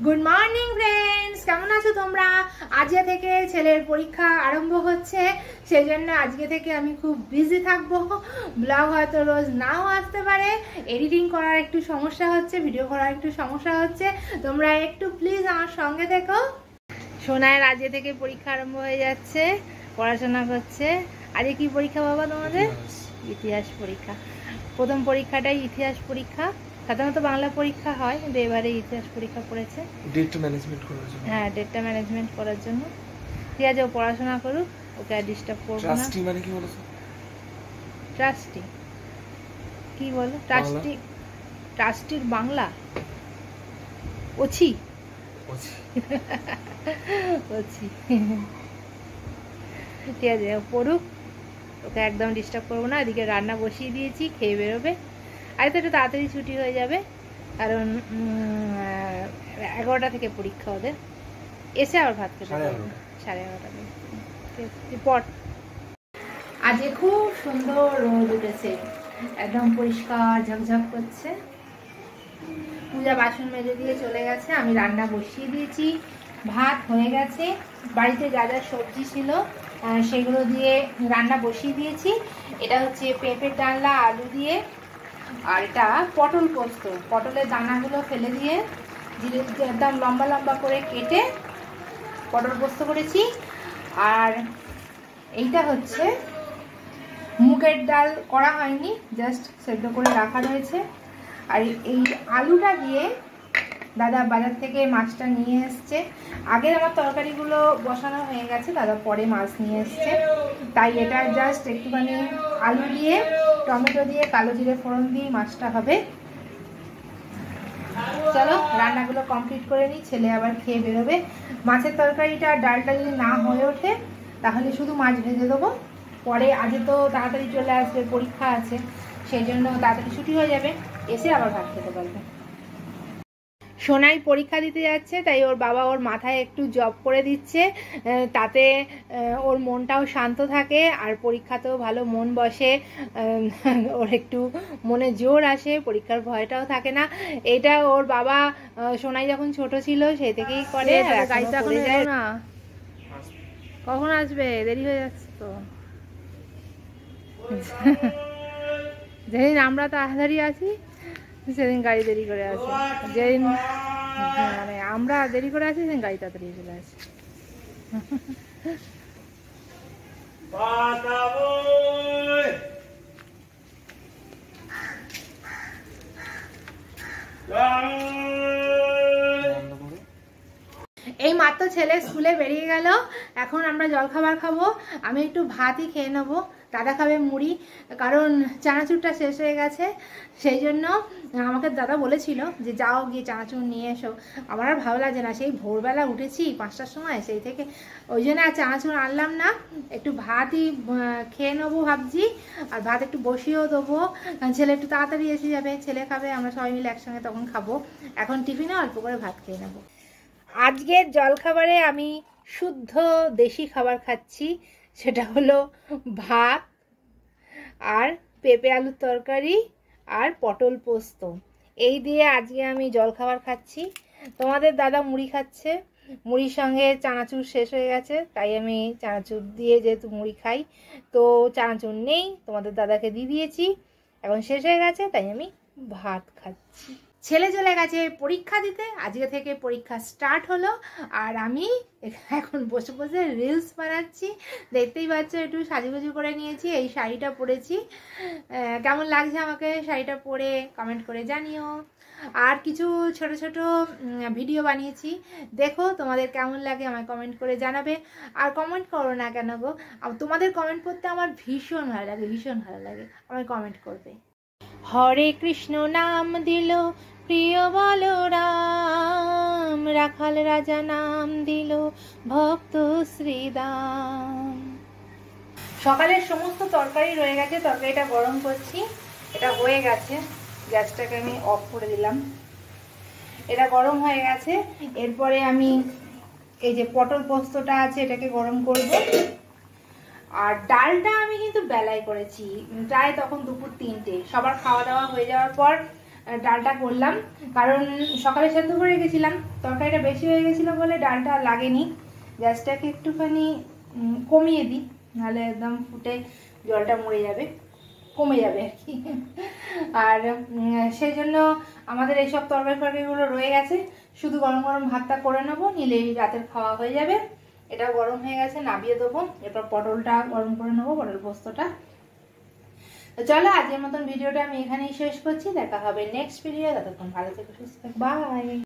Good morning friends কেমন আছো তোমরা? আজকে থেকে ছেলের পরীক্ষা আরম্ভ হচ্ছে। সেই জন্য আজকে থেকে আমি খুব বিজি থাকব। ব্লগ হয়তো রোজ নাও আসতে পারে। এডিটিং করার একটু সমস্যা হচ্ছে ভিডিও করার একটু সমস্যা হচ্ছে। তোমরা একটু প্লিজ আমার সঙ্গে দেখো সোনায়ের আজকে থেকে পরীক্ষা আরম্ভ হয়ে যাচ্ছে পড়াশোনা করছে। আজকে কি পরীক্ষা বাবা তোমাদের? ইতিহাস পরীক্ষা। প্রথম পরীক্ষাটাই ইতিহাস পরীক্ষা। সাধারণত বাংলা পরীক্ষা হয় কিন্তু এবারে ইতিহাস পরীক্ষা পড়েছে। ডেট ম্যানেজমেন্ট করার জন্য। হ্যাঁ ডেটটা ম্যানেজমেন্ট করার জন্য। ঠিক আছে ও পড়াশোনা করুক ওকে আর ডিস্টার্ব করব না। ট্রাস্টি মানে কি বলছো? ট্রাস্টি কি বলো? ট্রাস্টি ট্রাস্টির বাংলা? ওছি। ওছি। ঠিক আছে পড়ুক ওকে একদম ডিস্টার্ব করব না। এদিকে রান্না বসিয়ে দিয়েছি খেয়ে বেরোবে। আর তো একটু তাড়াতাড়ি ছুটি হয়ে যাবে। কারণ এগারোটা থেকে পরীক্ষা ওদের। এসে আবার ভাত খেতে সাড়ে পারবে এগারোটা। পড় আজকে খুব সুন্দর রোদ উঠেছে। একদম পরিষ্কার ঝকঝক করছে। পূজা বাসন মেজে দিয়ে চলে গেছে। আমি রান্না বসিয়ে দিয়েছি। ভাত হয়ে গেছে। বাড়িতে যা যা সবজি ছিল সেগুলো দিয়ে রান্না বসিয়ে দিয়েছি। এটা হচ্ছে পেঁপের ডালনা আলু দিয়ে। আর এটা পটল পোস্ত। পটলের দানাগুলো ফেলে দিয়ে জিরে একদম লম্বা লম্বা করে কেটে পটল পোস্ত করেছি। আর এইটা হচ্ছে মুগের ডাল করা হয়নি, জাস্ট সেদ্ধ করে রাখা রয়েছে। আর এই আলুটা দিয়ে দাদা বাজার থেকে মাছটা নিয়ে এসছে। আগের আমার তরকারিগুলো বসানো হয়ে গেছে, দাদা পরে মাছ নিয়ে এসছে। তাই এটা জাস্ট একটুখানি আলু দিয়ে টমেটো দিয়ে, কালো জিরে ফোড়ন দিয়ে মাছটা হবে। চলো, রান্নাগুলো কমপ্লিট করে নিই, ছেলে আবার খেয়ে বেরোবে। মাছের তরকারিটা আর ডালটা যদি না হয়ে ওঠে, তাহলে শুধু মাছ ভেজে দেবো। পরে আজকে তো তাড়াতাড়ি চলে আসবে, পরীক্ষা আছে, সেই জন্য তাড়াতাড়ি ছুটি হয়ে যাবে, এসে আবার ভাত খেতে পারবে। সোনাই পরীক্ষা দিতে যাচ্ছে তাই ওর বাবা ওর মাথায় একটু জব করে দিচ্ছে তাতে ওর মনটাও শান্ত থাকে আর পরীক্ষাতেও ভালো মন বসে ওর একটু মনে জোর আসে পরীক্ষার ভয়টাও থাকে না। এটা ওর বাবা সোনাই যখন ছোট ছিল সেই থেকেই করে কখন আসবে? দেরি হয়ে যাচ্ছে তো। যেদিন আমরা তাড়াতাড়ি আছি সেদিন গাড়ি দেরি করে আসে। যেদিন হ্যাঁ, মানে আমরা দেরি করে আসি সেদিন গাড়ি তাড়াতাড়ি চলে আসে। বন্ধ করে এই তো ছেলে স্কুলে বেরিয়ে গেল। এখন আমরা জলখাবার খাব। আমি একটু ভাতই খেয়ে নেব। দাদা খাবে মুড়ি, কারণ চানাচুরটা শেষ হয়ে গেছে। সেই জন্য আমাকে দাদা বলেছিল যে, যাও গিয়ে চানাচুর নিয়ে এসো। আমার আর ভালো লাগে না। সেই ভোরবেলা উঠেছি পাঁচটার সময়, সেই থেকে ওই জন্য আর চানাচুর আনলাম না। একটু ভাতই খেয়ে নেব ভাবছি। আর ভাত একটু বসিয়েও দেবো। কারণ ছেলে একটু তাড়াতাড়ি এসে যাবে, ছেলে খাবে, আমরা সবাই মিলে একসঙ্গে তখন খাব। এখন টিফিনে অল্প করে ভাত খেয়ে নেব। আজকের জলখাবারে আমি শুদ্ধ দেশি খাবার খাচ্ছি। সেটা হলো ভাত আর পেঁপে আলুর তরকারি আর পটল পোস্ত। এই দিয়ে আজকে আমি জলখাবার খাচ্ছি। তোমাদের দাদা মুড়ি খাচ্ছে। মুড়ির সঙ্গে চানাচুর শেষ হয়ে গেছে, তাই আমি চানাচুর দিয়ে যেহেতু মুড়ি খাই, তো চানাচুর নেই, তোমাদের দাদাকে দিয়ে দিয়েছি। এখন শেষ হয়ে গেছে, তাই আমি ভাত খাচ্ছি। ছেলে চলে গেছে পরীক্ষা দিতে, আজকে থেকে পরীক্ষা স্টার্ট হলো। আর আমি এখন বসে বসে রিলস বানাচ্ছি। দেখতেই পাচ্ছ, একটু সাজুগুজু করে নিয়েছি, এই শাড়িটা পরেছি। কেমন লাগছে আমাকে শাড়িটা পরে? কমেন্ট করে জানিও। আর কিছু ছোট ছোট ভিডিও বানিয়েছি। দেখো তোমাদের কেমন লাগে, আমায় কমেন্ট করে জানাবে। আর কমেন্ট করো না কেন গো? তোমাদের কমেন্ট করতে আমার ভীষণ ভালো লাগে, ভীষণ ভালো লাগে। আমায় কমেন্ট করবে। হরে কৃষ্ণ নাম দিল প্রিয় বলরাম, রাখাল রাজা নাম দিল ভক্ত শ্রীদাম। সকালের সমস্ত তরকারি রয়ে গেছে, তরকারিটা গরম করছি। এটা হয়ে গেছে, গ্যাসটাকে আমি অফ করে দিলাম। এটা গরম হয়ে গেছে, এরপরে আমি এই যে পটল পোস্তটা আছে, এটাকে গরম করব। আর ডালটা আমি কিন্তু বেলায় করেছি, প্রায় তখন দুপুর তিনটে, সবার খাওয়া দাওয়া হয়ে যাওয়ার পর ডালটা করলাম। কারণ সকালে সেদ্ধ করে রেখেছিলাম, তরকারিটা বেশি হয়ে গেছিল বলে ডালটা লাগেনি। গ্যাসটাকে একটুখানি কমিয়ে দিই, নাহলে একদম ফুটে জলটা মরে যাবে, কমে যাবে আর কি। আর সেই জন্য আমাদের এইসব তরকারি ফরকারিগুলো রয়ে গেছে। শুধু গরম গরম ভাতটা করে নেব নিলেই রাতের খাওয়া হয়ে যাবে। এটা গরম হয়ে গেছে, নাবিয়ে দেবো। এরপর পটলটা গরম করে নেব, পটল পোস্তটা। চলো আজকের মতন ভিডিওটা আমি এখানেই শেষ করছি, দেখা হবে নেক্সট ভিডিও ততক্ষণ ভালো থেকে, সুস্থ বাই